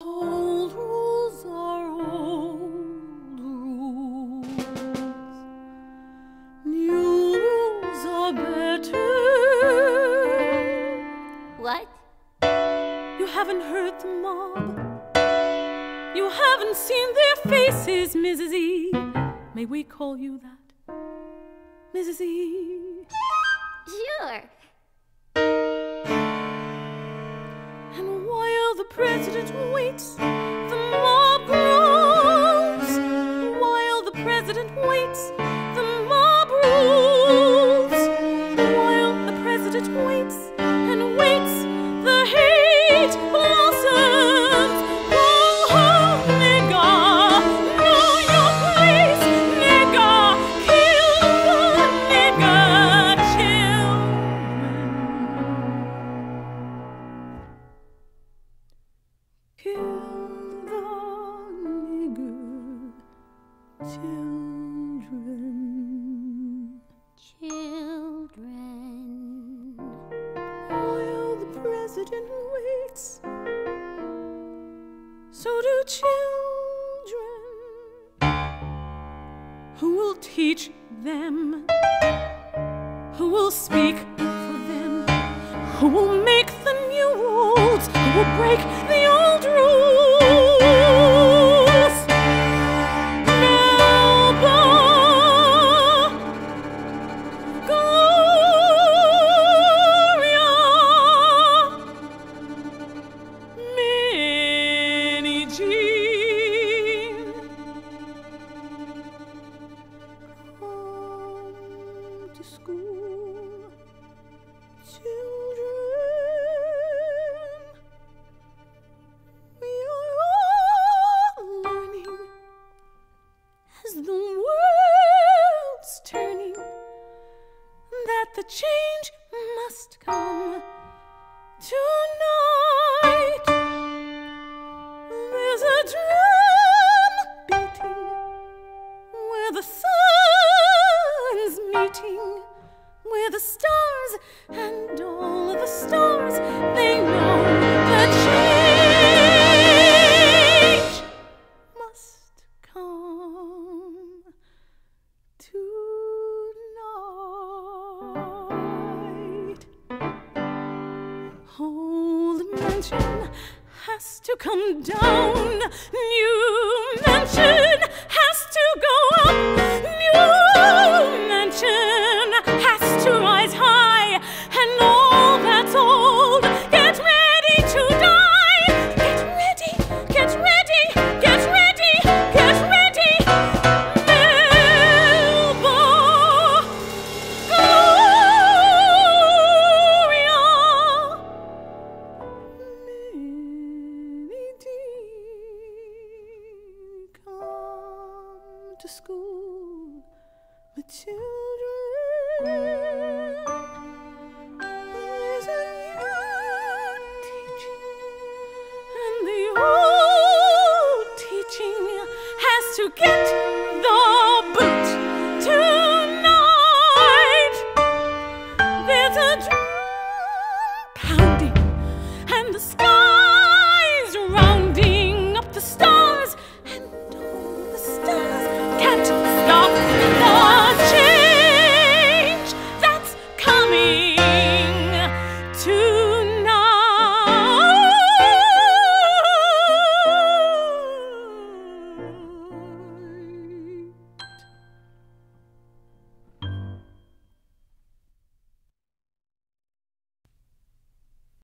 Old rules are old rules. New rules are better. What? You haven't heard the mob. You haven't seen their faces, Mrs. E. May we call you that? Mrs. E. president waits, the mob grows. While the president waits, children. Children. While the president waits, so do children. Who will teach them? Who will speak for them? Who will make the new rules? Who will break the old rules? To school, children. We are all learning as the world's turning that the change must come tonight. There's a drum beating where the sun's meeting, the stars and all of the stars they know that change must come tonight. Old mansion has to come down. New mansion to school, my children. Isn't teaching and the old teaching has to get the boot tonight? There's a drum pounding and the sky.